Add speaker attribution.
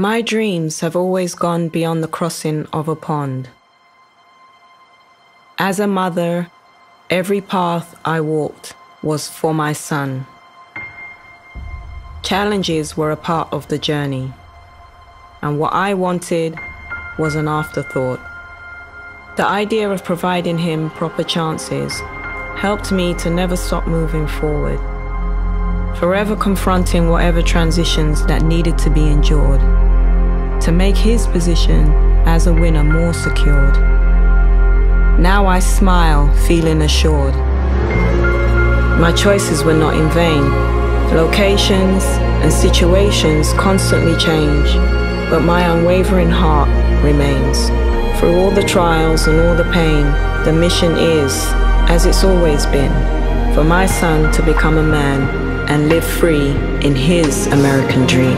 Speaker 1: My dreams have always gone beyond the crossing of a pond. As a mother, every path I walked was for my son. Challenges were a part of the journey, and what I wanted was an afterthought. The idea of providing him proper chances helped me to never stop moving forward, forever confronting whatever transitions that needed to be endured, to make his position as a winner more secured. Now I smile, feeling assured. My choices were not in vain. Locations and situations constantly change, but my unwavering heart remains. Through all the trials and all the pain, the mission is, as it's always been, for my son to become a man and live free in his American dream.